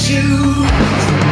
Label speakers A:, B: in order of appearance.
A: shoes.